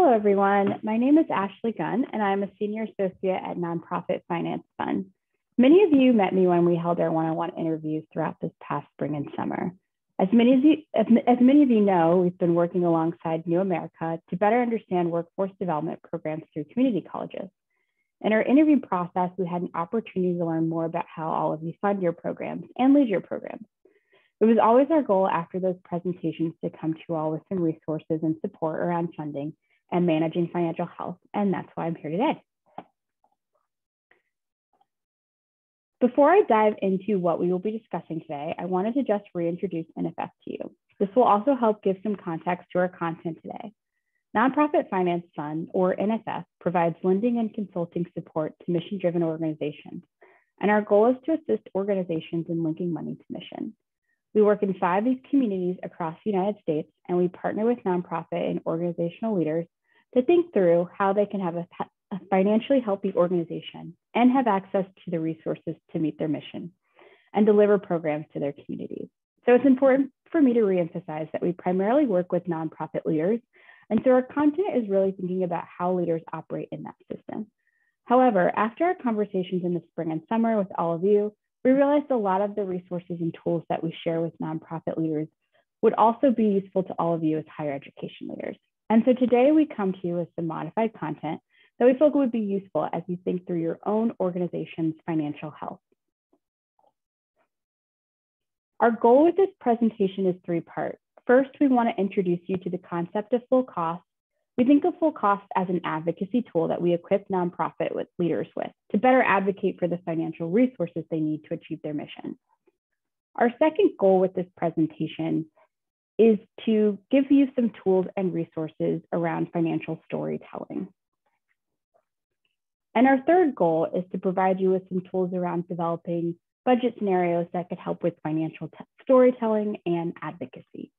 Hello, everyone. My name is Ashley Gunn, and I'm a senior associate at Nonprofit Finance Fund. Many of you met me when we held our one-on-one interviews throughout this past spring and summer. As many, of you, as, as many of you know, we've been working alongside New America to better understand workforce development programs through community colleges. In our interview process, we had an opportunity to learn more about how all of you fund your programs and lead your programs. It was always our goal after those presentations to come to you all with some resources and support around funding and managing financial health, and that's why I'm here today. Before I dive into what we will be discussing today, I wanted to just reintroduce NFF to you. This will also help give some context to our content today. Nonprofit Finance Fund, or NFF, provides lending and consulting support to mission-driven organizations, and our goal is to assist organizations in linking money to mission. We work in five communities across the United States, and we partner with nonprofit and organizational leaders to think through how they can have a, a financially healthy organization and have access to the resources to meet their mission and deliver programs to their communities. So it's important for me to reemphasize that we primarily work with nonprofit leaders. And so our content is really thinking about how leaders operate in that system. However, after our conversations in the spring and summer with all of you, we realized a lot of the resources and tools that we share with nonprofit leaders would also be useful to all of you as higher education leaders. And so today we come to you with some modified content that we feel would be useful as you think through your own organization's financial health. Our goal with this presentation is three parts. First, we want to introduce you to the concept of full cost. We think of full cost as an advocacy tool that we equip nonprofit with leaders with to better advocate for the financial resources they need to achieve their mission. Our second goal with this presentation is to give you some tools and resources around financial storytelling. And our third goal is to provide you with some tools around developing budget scenarios that could help with financial storytelling and advocacy.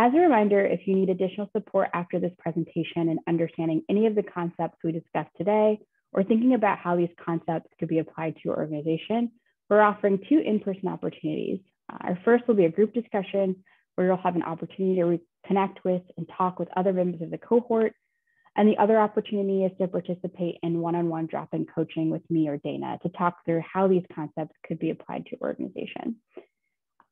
As a reminder, if you need additional support after this presentation and understanding any of the concepts we discussed today, or thinking about how these concepts could be applied to your organization, we're offering two in-person opportunities. Uh, our first will be a group discussion where you'll have an opportunity to connect with and talk with other members of the cohort. And the other opportunity is to participate in one-on-one drop-in coaching with me or Dana to talk through how these concepts could be applied to your organization.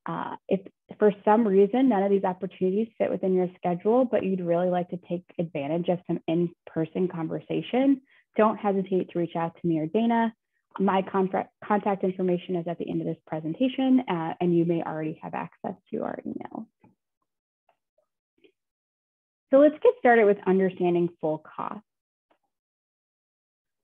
Uh, if for some reason none of these opportunities fit within your schedule, but you'd really like to take advantage of some in-person conversation, don't hesitate to reach out to me or Dana. My contact information is at the end of this presentation, uh, and you may already have access to our email. So let's get started with understanding full cost.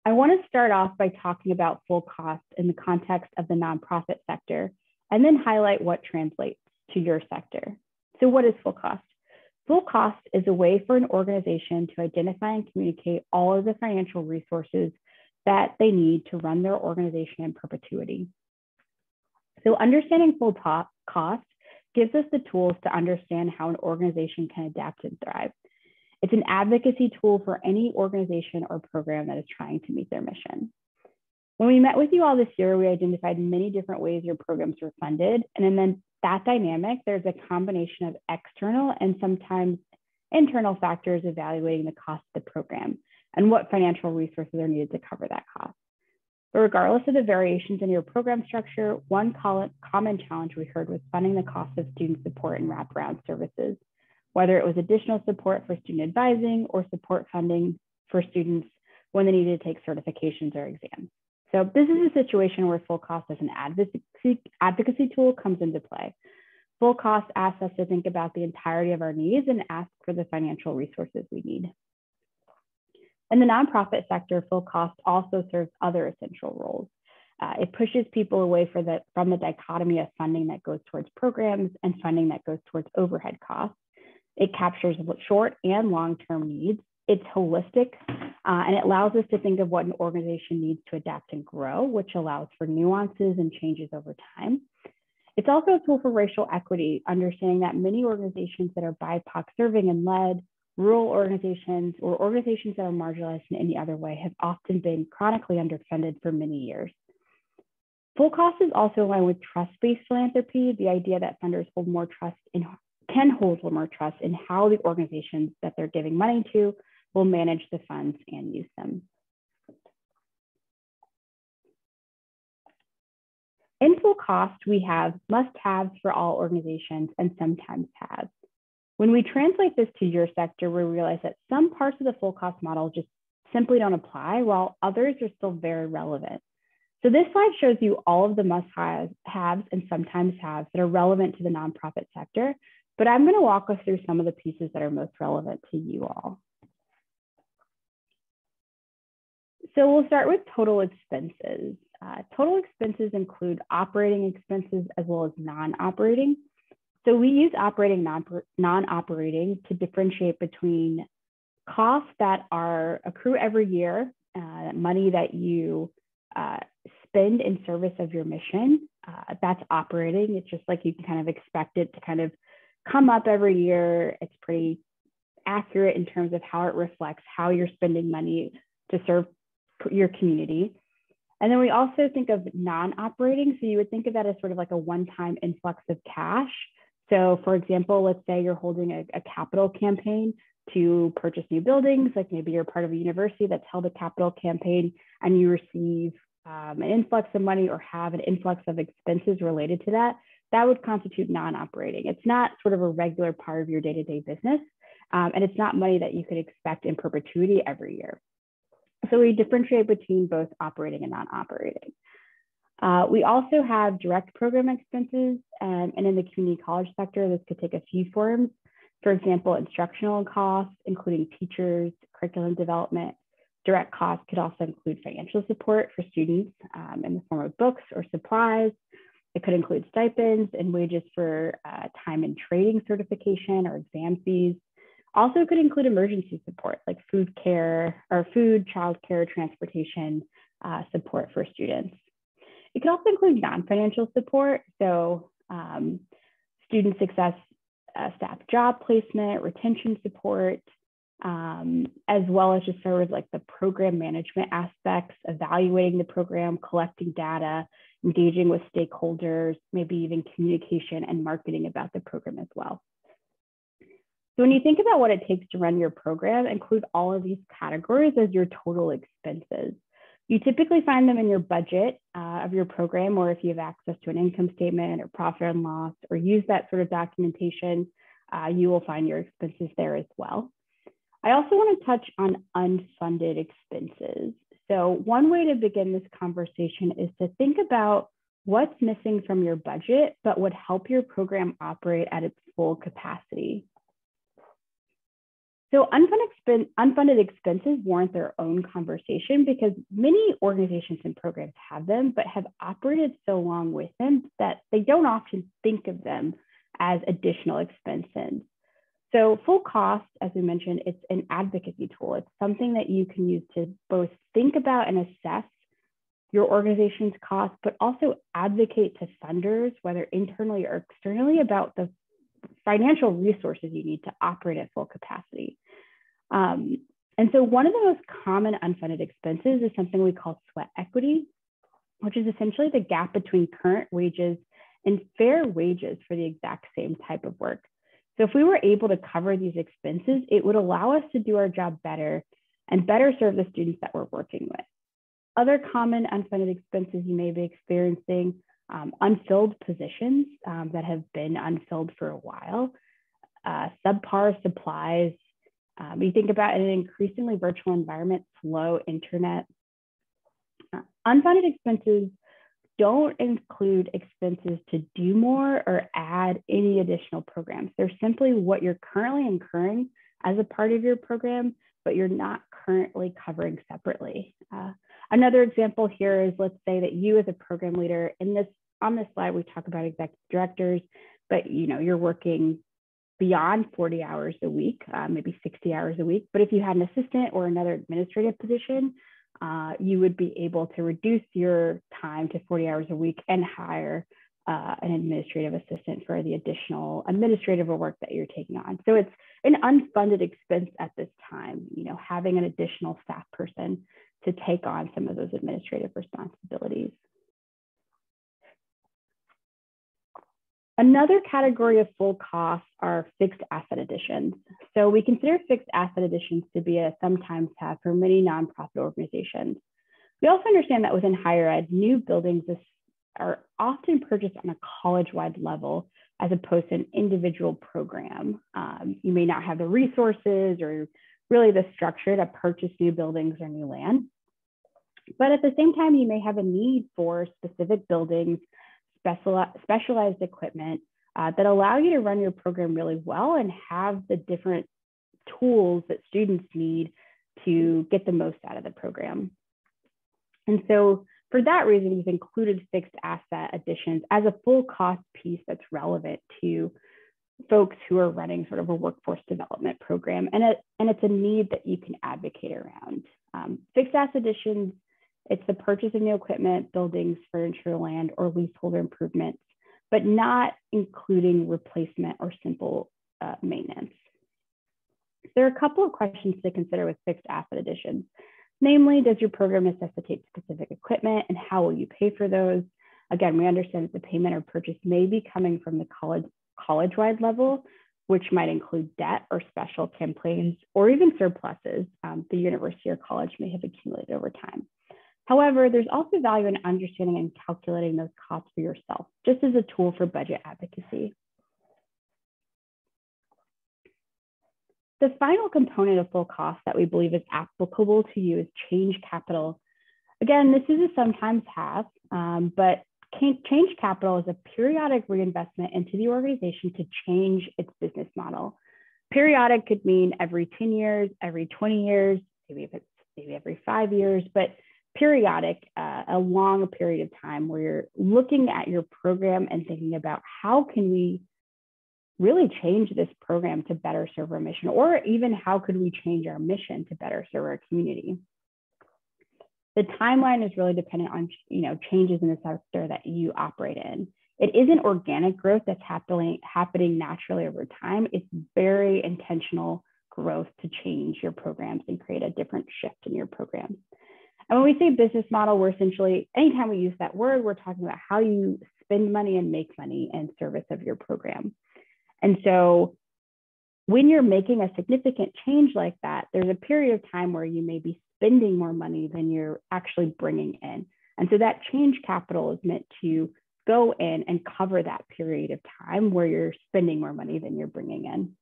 I want to start off by talking about full cost in the context of the nonprofit sector, and then highlight what translates to your sector. So what is full cost? Full cost is a way for an organization to identify and communicate all of the financial resources that they need to run their organization in perpetuity. So understanding full cost gives us the tools to understand how an organization can adapt and thrive. It's an advocacy tool for any organization or program that is trying to meet their mission. When we met with you all this year, we identified many different ways your programs were funded. And then that dynamic, there's a combination of external and sometimes internal factors evaluating the cost of the program and what financial resources are needed to cover that cost. But regardless of the variations in your program structure, one common challenge we heard was funding the cost of student support and wraparound services, whether it was additional support for student advising or support funding for students when they needed to take certifications or exams. So this is a situation where full cost as an advocacy, advocacy tool comes into play. Full cost asks us to think about the entirety of our needs and ask for the financial resources we need. In the nonprofit sector, full cost also serves other essential roles. Uh, it pushes people away the, from the dichotomy of funding that goes towards programs and funding that goes towards overhead costs. It captures short and long-term needs. It's holistic uh, and it allows us to think of what an organization needs to adapt and grow, which allows for nuances and changes over time. It's also a tool for racial equity, understanding that many organizations that are BIPOC serving and led rural organizations or organizations that are marginalized in any other way have often been chronically underfunded for many years. Full cost is also aligned with trust-based philanthropy, the idea that funders hold more trust in can hold more trust in how the organizations that they're giving money to will manage the funds and use them. In full cost, we have must-haves for all organizations and sometimes haves. When we translate this to your sector, we realize that some parts of the full cost model just simply don't apply, while others are still very relevant. So this slide shows you all of the must-haves and sometimes haves that are relevant to the nonprofit sector, but I'm gonna walk us through some of the pieces that are most relevant to you all. So we'll start with total expenses. Uh, total expenses include operating expenses as well as non-operating. So we use operating non-operating to differentiate between costs that are accrue every year, uh, money that you uh, spend in service of your mission. Uh, that's operating. It's just like you can kind of expect it to kind of come up every year. It's pretty accurate in terms of how it reflects how you're spending money to serve your community. And then we also think of non-operating. So you would think of that as sort of like a one-time influx of cash. So for example, let's say you're holding a, a capital campaign to purchase new buildings, like maybe you're part of a university that's held a capital campaign and you receive um, an influx of money or have an influx of expenses related to that, that would constitute non-operating. It's not sort of a regular part of your day-to-day business, um, and it's not money that you could expect in perpetuity every year. So we differentiate between both operating and non-operating. Uh, we also have direct program expenses, um, and in the community college sector, this could take a few forms. For example, instructional costs, including teachers, curriculum development. Direct costs could also include financial support for students um, in the form of books or supplies. It could include stipends and wages for uh, time and trading certification or exam fees. Also could include emergency support like food care or food, childcare, transportation uh, support for students. It could also include non-financial support. So um, student success, uh, staff job placement, retention support, um, as well as just sort of like the program management aspects, evaluating the program, collecting data, engaging with stakeholders, maybe even communication and marketing about the program as well. So when you think about what it takes to run your program, include all of these categories as your total expenses. You typically find them in your budget uh, of your program, or if you have access to an income statement or profit and loss, or use that sort of documentation, uh, you will find your expenses there as well. I also want to touch on unfunded expenses. So one way to begin this conversation is to think about what's missing from your budget, but would help your program operate at its full capacity. So unfunded, unfunded expenses warrant their own conversation because many organizations and programs have them, but have operated so long with them that they don't often think of them as additional expenses. So full cost, as we mentioned, it's an advocacy tool. It's something that you can use to both think about and assess your organization's costs, but also advocate to funders, whether internally or externally, about the financial resources you need to operate at full capacity. Um, and so one of the most common unfunded expenses is something we call sweat equity, which is essentially the gap between current wages and fair wages for the exact same type of work. So if we were able to cover these expenses, it would allow us to do our job better and better serve the students that we're working with. Other common unfunded expenses you may be experiencing, um, unfilled positions um, that have been unfilled for a while, uh, subpar supplies, um, you think about an increasingly virtual environment, slow internet. Uh, unfunded expenses don't include expenses to do more or add any additional programs. They're simply what you're currently incurring as a part of your program, but you're not currently covering separately. Uh, another example here is let's say that you as a program leader in this on this slide we talk about executive directors, but you know you're working beyond 40 hours a week, uh, maybe 60 hours a week. But if you had an assistant or another administrative position, uh, you would be able to reduce your time to 40 hours a week and hire uh, an administrative assistant for the additional administrative work that you're taking on. So it's an unfunded expense at this time, you know, having an additional staff person to take on some of those administrative responsibilities. Another category of full costs are fixed asset additions. So we consider fixed asset additions to be a sometimes have for many nonprofit organizations. We also understand that within higher ed, new buildings are often purchased on a college-wide level as opposed to an individual program. Um, you may not have the resources or really the structure to purchase new buildings or new land. But at the same time, you may have a need for specific buildings, specialized equipment uh, that allow you to run your program really well and have the different tools that students need to get the most out of the program. And so for that reason, we've included fixed asset additions as a full cost piece that's relevant to folks who are running sort of a workforce development program. And, it, and it's a need that you can advocate around. Um, fixed asset additions it's the purchase of new equipment, buildings, furniture, land, or leaseholder improvements, but not including replacement or simple uh, maintenance. There are a couple of questions to consider with fixed asset additions. Namely, does your program necessitate specific equipment and how will you pay for those? Again, we understand that the payment or purchase may be coming from the college college-wide level, which might include debt or special campaigns or even surpluses um, the university or college may have accumulated over time. However, there's also value in understanding and calculating those costs for yourself, just as a tool for budget advocacy. The final component of full cost that we believe is applicable to you is change capital. Again, this is a sometimes have, um, but change capital is a periodic reinvestment into the organization to change its business model. Periodic could mean every 10 years, every 20 years, maybe if it's maybe every five years, but periodic, uh, a long period of time where you're looking at your program and thinking about how can we really change this program to better serve our mission, or even how could we change our mission to better serve our community. The timeline is really dependent on you know changes in the sector that you operate in. It isn't organic growth that's happening happening naturally over time. It's very intentional growth to change your programs and create a different shift in your programs. And when we say business model, we're essentially, anytime we use that word, we're talking about how you spend money and make money in service of your program. And so when you're making a significant change like that, there's a period of time where you may be spending more money than you're actually bringing in. And so that change capital is meant to go in and cover that period of time where you're spending more money than you're bringing in.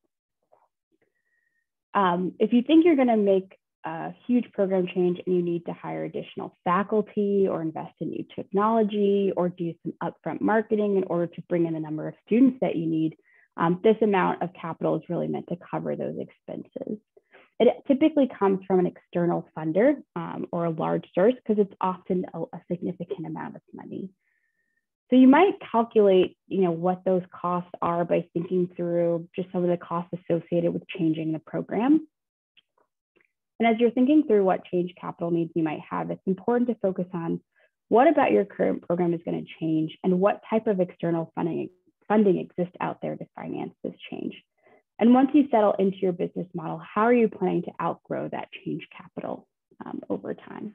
Um, if you think you're going to make a huge program change and you need to hire additional faculty or invest in new technology or do some upfront marketing in order to bring in the number of students that you need, um, this amount of capital is really meant to cover those expenses. It typically comes from an external funder um, or a large source because it's often a, a significant amount of money. So you might calculate, you know, what those costs are by thinking through just some of the costs associated with changing the program. And as you're thinking through what change capital needs you might have, it's important to focus on what about your current program is going to change and what type of external funding, funding exists out there to finance this change. And once you settle into your business model, how are you planning to outgrow that change capital um, over time?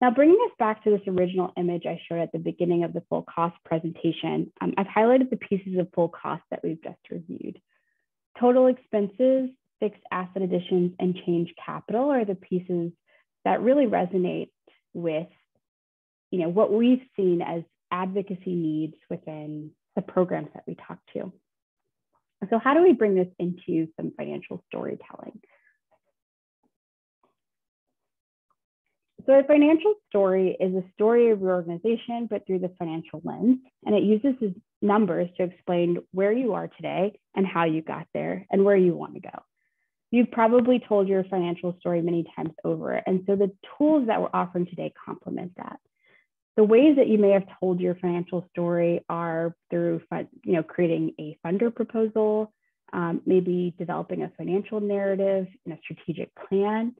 Now, bringing us back to this original image I showed at the beginning of the full cost presentation, um, I've highlighted the pieces of full cost that we've just reviewed. Total expenses, fixed asset additions, and change capital are the pieces that really resonate with you know, what we've seen as advocacy needs within the programs that we talk to. So how do we bring this into some financial storytelling? So a financial story is a story of your organization, but through the financial lens, and it uses numbers to explain where you are today and how you got there and where you want to go. You've probably told your financial story many times over, and so the tools that we're offering today complement that. The ways that you may have told your financial story are through, you know, creating a funder proposal, um, maybe developing a financial narrative and a strategic plan,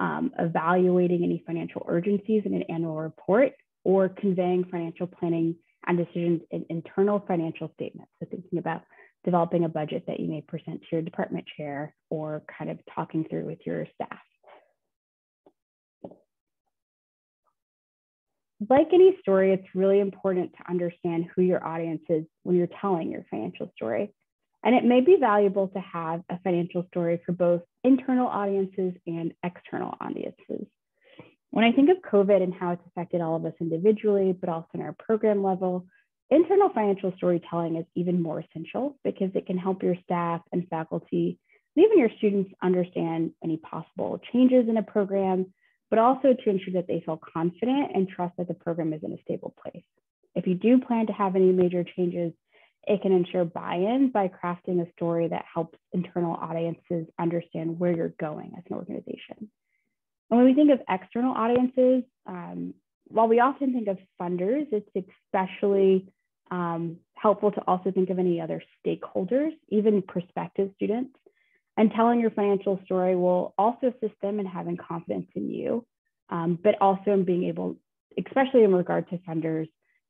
um, evaluating any financial urgencies in an annual report, or conveying financial planning and decisions in internal financial statements. So thinking about developing a budget that you may present to your department chair or kind of talking through with your staff. like any story, it's really important to understand who your audience is when you're telling your financial story. And it may be valuable to have a financial story for both internal audiences and external audiences. When I think of COVID and how it's affected all of us individually, but also in our program level, internal financial storytelling is even more essential because it can help your staff and faculty, and even your students understand any possible changes in a program but also to ensure that they feel confident and trust that the program is in a stable place. If you do plan to have any major changes, it can ensure buy-in by crafting a story that helps internal audiences understand where you're going as an organization. And when we think of external audiences, um, while we often think of funders, it's especially um, helpful to also think of any other stakeholders, even prospective students. And telling your financial story will also assist them in having confidence in you, um, but also in being able, especially in regard to funders,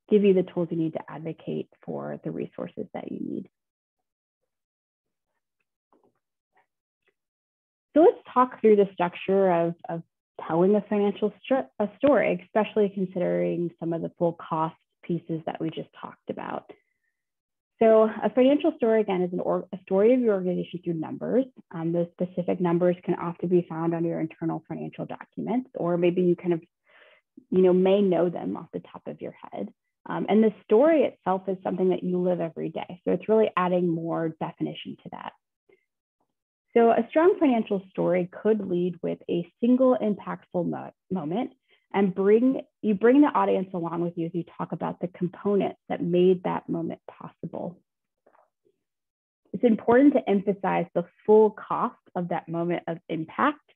give you the tools you need to advocate for the resources that you need. So let's talk through the structure of, of telling a financial a story, especially considering some of the full cost pieces that we just talked about. So a financial story, again, is an or, a story of your organization through numbers. Um, those specific numbers can often be found on your internal financial documents, or maybe you kind of, you know, may know them off the top of your head. Um, and the story itself is something that you live every day. So it's really adding more definition to that. So a strong financial story could lead with a single impactful mo moment and bring you bring the audience along with you as you talk about the components that made that moment possible. It's important to emphasize the full cost of that moment of impact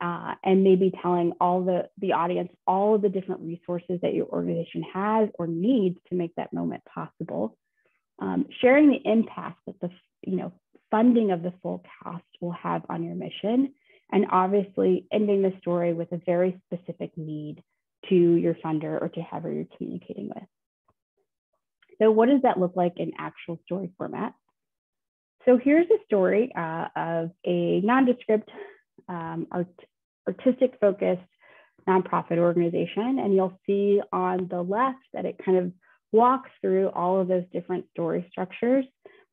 uh, and maybe telling all the, the audience all of the different resources that your organization has or needs to make that moment possible. Um, sharing the impact that the you know funding of the full cost will have on your mission and obviously ending the story with a very specific need to your funder or to whoever you're communicating with. So what does that look like in actual story format? So here's a story uh, of a nondescript, um, art, artistic focused nonprofit organization. And you'll see on the left that it kind of walks through all of those different story structures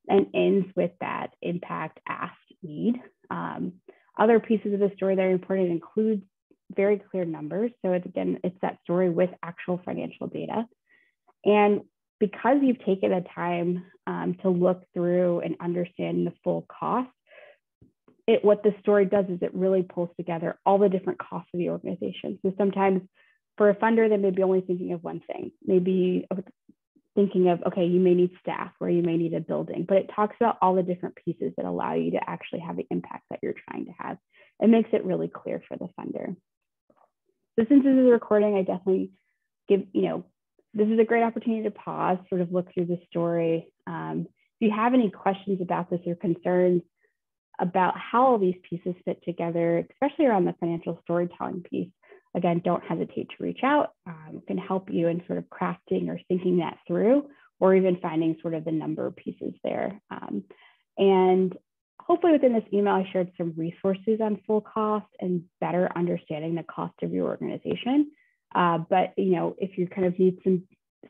and ends with that impact asked need. Um, other pieces of the story that are important include very clear numbers. So it's again, it's that story with actual financial data. And because you've taken the time um, to look through and understand the full cost, it what the story does is it really pulls together all the different costs of the organization. So sometimes for a funder, they may be only thinking of one thing. Maybe thinking of, okay, you may need staff or you may need a building, but it talks about all the different pieces that allow you to actually have the impact that you're trying to have. It makes it really clear for the funder. So since this is a recording, I definitely give, you know, this is a great opportunity to pause, sort of look through the story. Um, if you have any questions about this or concerns about how all these pieces fit together, especially around the financial storytelling piece, again, don't hesitate to reach out. Um, can help you in sort of crafting or thinking that through, or even finding sort of the number pieces there. Um, and hopefully within this email, I shared some resources on full cost and better understanding the cost of your organization. Uh, but you know, if you kind of need some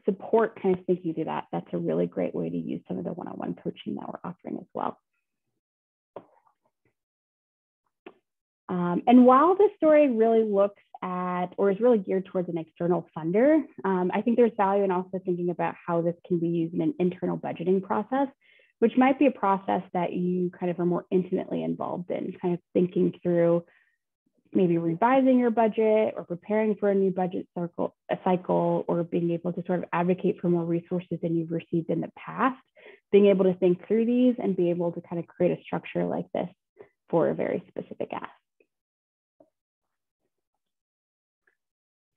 support kind of thinking through that, that's a really great way to use some of the one-on-one coaching that we're offering as well. Um, and while this story really looks at or is really geared towards an external funder, um, I think there's value in also thinking about how this can be used in an internal budgeting process, which might be a process that you kind of are more intimately involved in, kind of thinking through maybe revising your budget or preparing for a new budget circle, a cycle or being able to sort of advocate for more resources than you've received in the past, being able to think through these and be able to kind of create a structure like this for a very specific ask.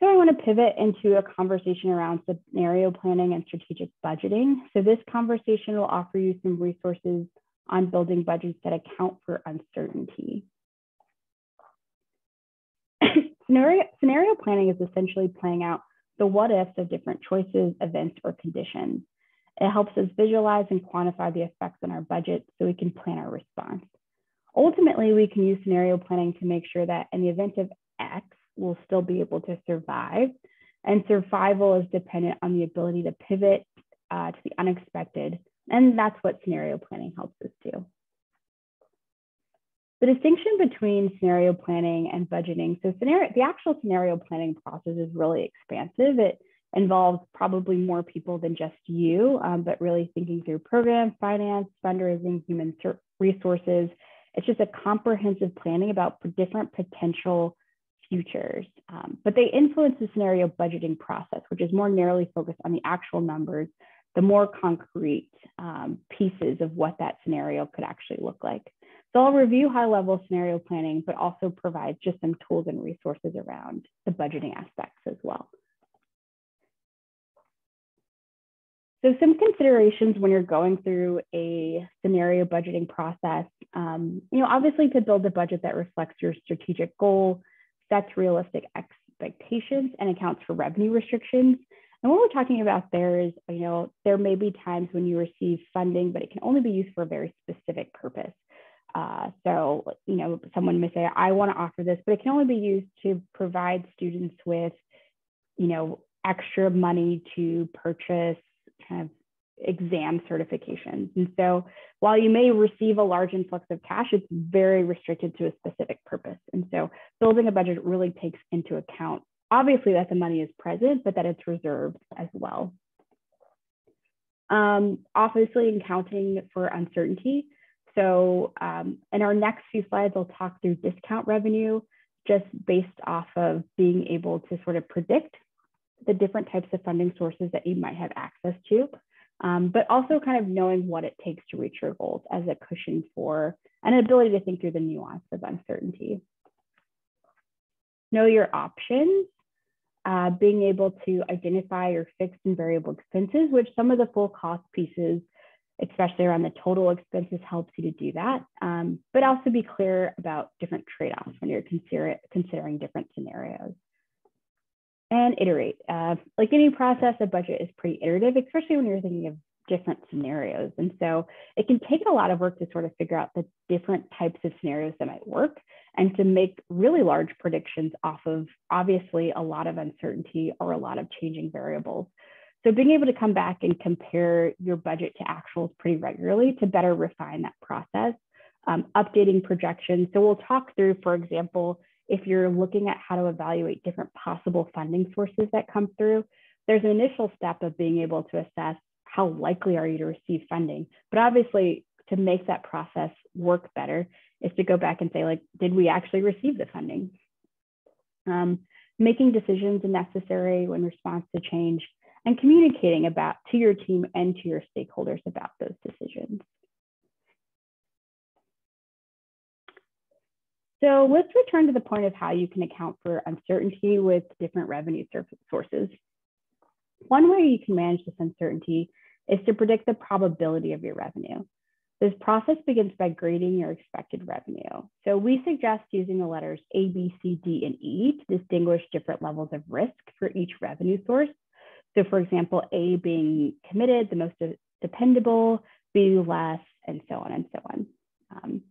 So I want to pivot into a conversation around scenario planning and strategic budgeting. So this conversation will offer you some resources on building budgets that account for uncertainty. scenario, scenario planning is essentially playing out the what ifs of different choices, events, or conditions. It helps us visualize and quantify the effects on our budget so we can plan our response. Ultimately, we can use scenario planning to make sure that in the event of X, will still be able to survive, And survival is dependent on the ability to pivot uh, to the unexpected. And that's what scenario planning helps us do. The distinction between scenario planning and budgeting. So scenario, the actual scenario planning process is really expansive. It involves probably more people than just you, um, but really thinking through programs, finance, fundraising, human resources. It's just a comprehensive planning about different potential futures. Um, but they influence the scenario budgeting process, which is more narrowly focused on the actual numbers, the more concrete um, pieces of what that scenario could actually look like. So I'll review high level scenario planning, but also provide just some tools and resources around the budgeting aspects as well. So some considerations when you're going through a scenario budgeting process, um, you know, obviously to build a budget that reflects your strategic goal, sets realistic expectations and accounts for revenue restrictions. And what we're talking about there is, you know, there may be times when you receive funding, but it can only be used for a very specific purpose. Uh, so, you know, someone may say, I want to offer this, but it can only be used to provide students with, you know, extra money to purchase kind of exam certifications. And so while you may receive a large influx of cash, it's very restricted to a specific purpose. And so building a budget really takes into account, obviously that the money is present, but that it's reserved as well. Um, obviously accounting for uncertainty. So um, in our next few slides, I'll talk through discount revenue just based off of being able to sort of predict the different types of funding sources that you might have access to, um, but also kind of knowing what it takes to reach your goals as a cushion for an ability to think through the nuance of uncertainty. Know your options, uh, being able to identify your fixed and variable expenses, which some of the full cost pieces especially around the total expenses helps you to do that. Um, but also be clear about different trade-offs when you're consider considering different scenarios. And iterate. Uh, like any process, a budget is pretty iterative, especially when you're thinking of different scenarios. And so it can take a lot of work to sort of figure out the different types of scenarios that might work and to make really large predictions off of obviously a lot of uncertainty or a lot of changing variables. So being able to come back and compare your budget to actuals pretty regularly to better refine that process, um, updating projections. So we'll talk through, for example, if you're looking at how to evaluate different possible funding sources that come through, there's an initial step of being able to assess how likely are you to receive funding. But obviously, to make that process work better is to go back and say, like, did we actually receive the funding? Um, making decisions necessary when response to change and communicating about to your team and to your stakeholders about those decisions. So let's return to the point of how you can account for uncertainty with different revenue sources. One way you can manage this uncertainty is to predict the probability of your revenue. This process begins by grading your expected revenue. So we suggest using the letters A, B, C, D, and E to distinguish different levels of risk for each revenue source so for example, A being committed, the most dependable, B less, and so on and so on. Um,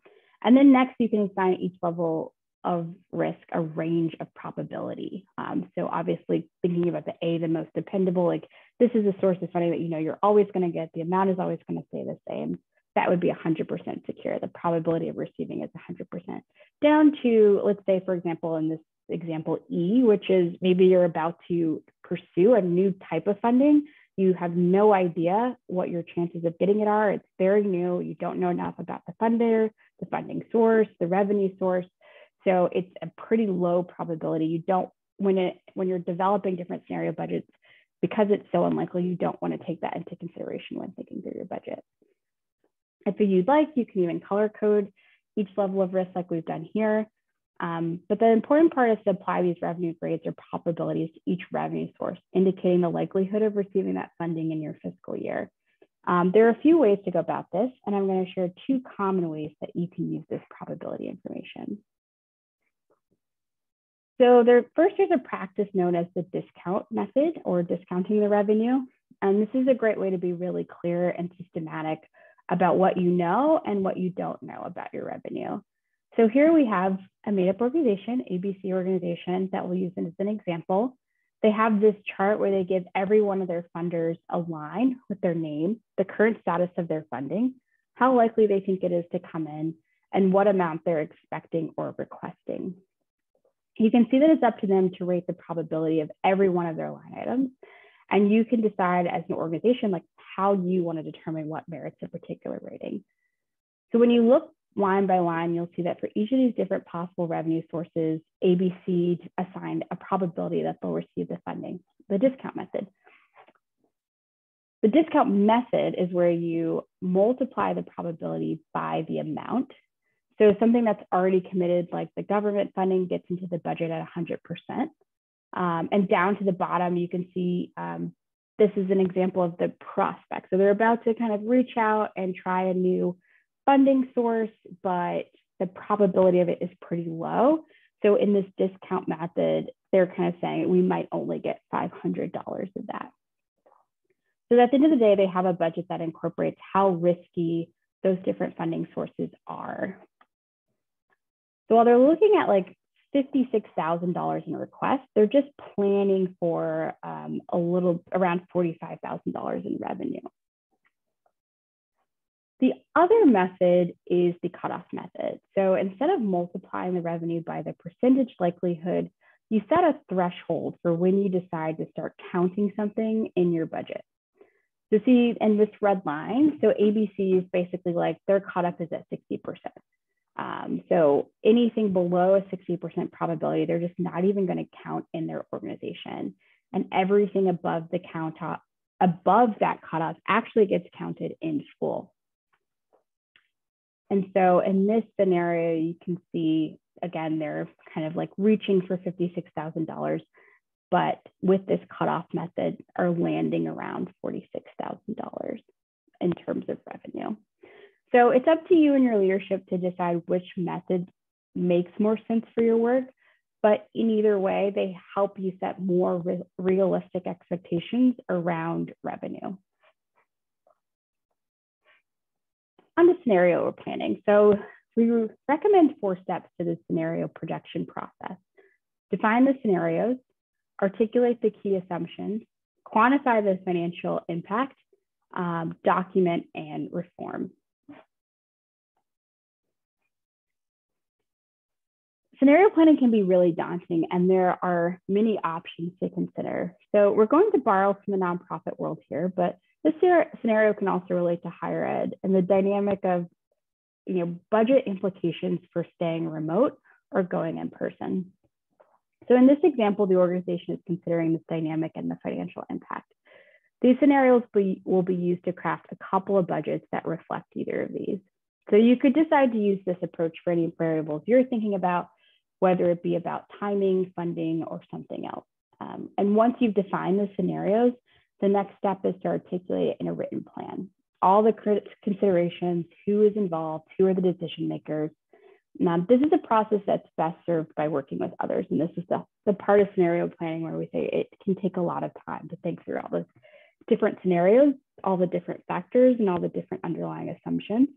and then next, you can assign each level of risk a range of probability. Um, so obviously thinking about the A, the most dependable, like this is a source of funding that you know you're always going to get, the amount is always going to stay the same. That would be 100% secure. The probability of receiving is 100%. Down to, let's say, for example, in this example E, which is maybe you're about to pursue a new type of funding. You have no idea what your chances of getting it are. It's very new. You don't know enough about the funder, the funding source, the revenue source. So it's a pretty low probability. You don't when it when you're developing different scenario budgets, because it's so unlikely, you don't want to take that into consideration when thinking through your budget. If you'd like, you can even color code each level of risk like we've done here. Um, but the important part is to apply these revenue grades or probabilities to each revenue source, indicating the likelihood of receiving that funding in your fiscal year. Um, there are a few ways to go about this, and I'm going to share two common ways that you can use this probability information. So there, first, there's a practice known as the discount method or discounting the revenue. And this is a great way to be really clear and systematic about what you know and what you don't know about your revenue. So here we have a made up organization, ABC organization that we'll use as an example. they have this chart where they give every one of their funders a line with their name, the current status of their funding, how likely they think it is to come in, and what amount they're expecting or requesting. You can see that it's up to them to rate the probability of every one of their line items. And you can decide as an organization, like how you want to determine what merits a particular rating. So when you look line by line, you'll see that for each of these different possible revenue sources, ABC assigned a probability that they'll receive the funding, the discount method. The discount method is where you multiply the probability by the amount. So something that's already committed, like the government funding, gets into the budget at 100%. Um, and down to the bottom, you can see um, this is an example of the prospect. So they're about to kind of reach out and try a new funding source, but the probability of it is pretty low. So in this discount method, they're kind of saying we might only get $500 of that. So at the end of the day, they have a budget that incorporates how risky those different funding sources are. So while they're looking at like $56,000 in a request, they're just planning for um, a little around $45,000 in revenue. The other method is the cutoff method. So instead of multiplying the revenue by the percentage likelihood, you set a threshold for when you decide to start counting something in your budget. So see, in this red line, so ABC is basically like their cutoff is at 60%. Um, so anything below a 60% probability, they're just not even going to count in their organization. And everything above the count above that cutoff actually gets counted in school. And so in this scenario, you can see, again, they're kind of like reaching for $56,000, but with this cutoff method are landing around $46,000 in terms of revenue. So it's up to you and your leadership to decide which method makes more sense for your work. But in either way, they help you set more re realistic expectations around revenue. On the scenario we're planning. So we recommend four steps to the scenario projection process. Define the scenarios, articulate the key assumptions, quantify the financial impact, um, document, and reform. Scenario planning can be really daunting and there are many options to consider. So we're going to borrow from the nonprofit world here, but this scenario can also relate to higher ed and the dynamic of you know, budget implications for staying remote or going in person. So in this example, the organization is considering this dynamic and the financial impact. These scenarios be, will be used to craft a couple of budgets that reflect either of these. So you could decide to use this approach for any variables you're thinking about, whether it be about timing, funding, or something else. Um, and once you've defined the scenarios, the next step is to articulate it in a written plan. All the considerations, who is involved, who are the decision makers. Now, this is a process that's best served by working with others. And this is the, the part of scenario planning where we say it can take a lot of time to think through all the different scenarios, all the different factors, and all the different underlying assumptions.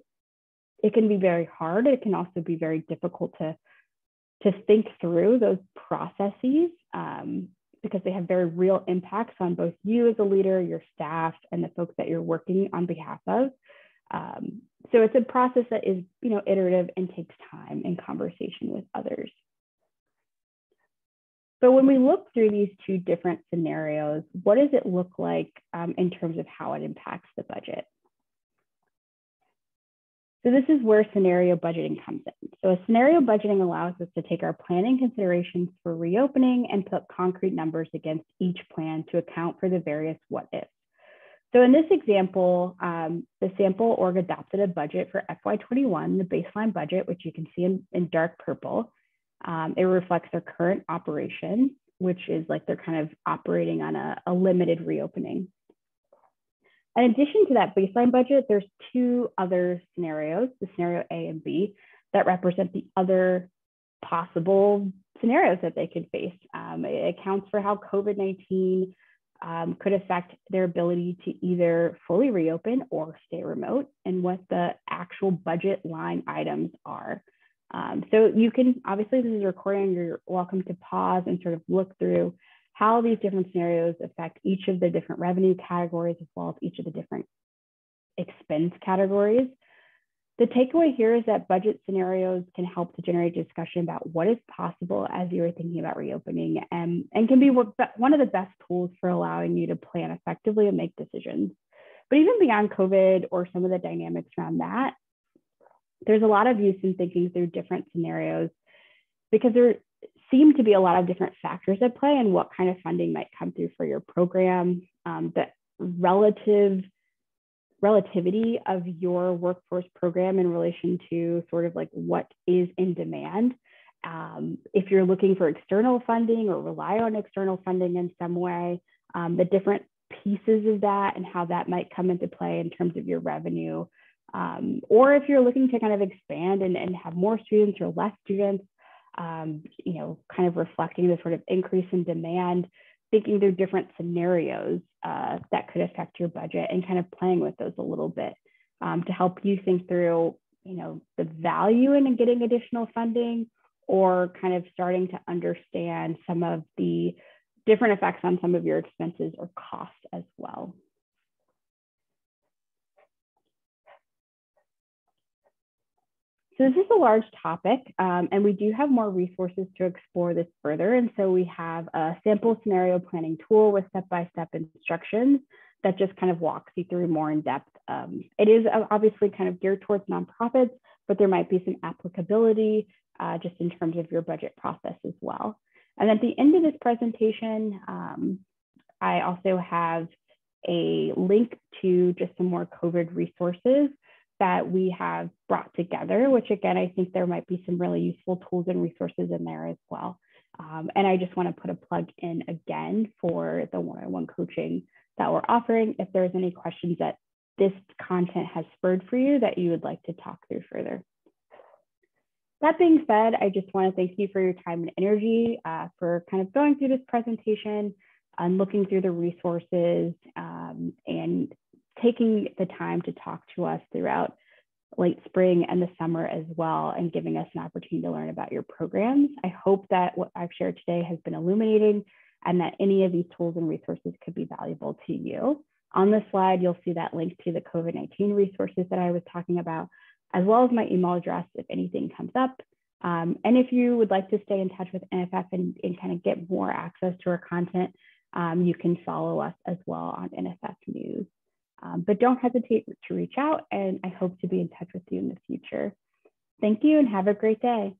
It can be very hard. It can also be very difficult to, to think through those processes um, because they have very real impacts on both you as a leader, your staff, and the folks that you're working on behalf of. Um, so it's a process that is, you know, iterative and takes time and conversation with others. So when we look through these two different scenarios, what does it look like um, in terms of how it impacts the budget? So this is where scenario budgeting comes in. So a scenario budgeting allows us to take our planning considerations for reopening and put concrete numbers against each plan to account for the various what ifs. So in this example, um, the sample org adopted a budget for FY21, the baseline budget, which you can see in, in dark purple. Um, it reflects their current operation, which is like they're kind of operating on a, a limited reopening. In addition to that baseline budget, there's two other scenarios, the scenario A and B, that represent the other possible scenarios that they could face. Um, it accounts for how COVID-19 um, could affect their ability to either fully reopen or stay remote and what the actual budget line items are. Um, so you can, obviously this is recording, you're welcome to pause and sort of look through how these different scenarios affect each of the different revenue categories as well as each of the different expense categories. The takeaway here is that budget scenarios can help to generate discussion about what is possible as you're thinking about reopening and, and can be one of the best tools for allowing you to plan effectively and make decisions. But even beyond COVID or some of the dynamics around that, there's a lot of use in thinking through different scenarios because there seem to be a lot of different factors at play and what kind of funding might come through for your program. Um, the relative relativity of your workforce program in relation to sort of like what is in demand. Um, if you're looking for external funding or rely on external funding in some way, um, the different pieces of that and how that might come into play in terms of your revenue. Um, or if you're looking to kind of expand and, and have more students or less students, um, you know, kind of reflecting the sort of increase in demand, thinking through different scenarios uh, that could affect your budget and kind of playing with those a little bit um, to help you think through, you know, the value in getting additional funding or kind of starting to understand some of the different effects on some of your expenses or costs as well. So this is a large topic, um, and we do have more resources to explore this further. And so we have a sample scenario planning tool with step-by-step -step instructions that just kind of walks you through more in depth. Um, it is uh, obviously kind of geared towards nonprofits, but there might be some applicability uh, just in terms of your budget process as well. And at the end of this presentation, um, I also have a link to just some more COVID resources that we have brought together, which again, I think there might be some really useful tools and resources in there as well. Um, and I just want to put a plug in again for the one-on-one coaching that we're offering. If there's any questions that this content has spurred for you that you would like to talk through further. That being said, I just want to thank you for your time and energy uh, for kind of going through this presentation and looking through the resources um, and taking the time to talk to us throughout late spring and the summer as well and giving us an opportunity to learn about your programs. I hope that what I've shared today has been illuminating and that any of these tools and resources could be valuable to you. On the slide, you'll see that link to the COVID-19 resources that I was talking about, as well as my email address if anything comes up. Um, and if you would like to stay in touch with NFF and, and kind of get more access to our content, um, you can follow us as well on NFF News. Um, but don't hesitate to reach out, and I hope to be in touch with you in the future. Thank you and have a great day.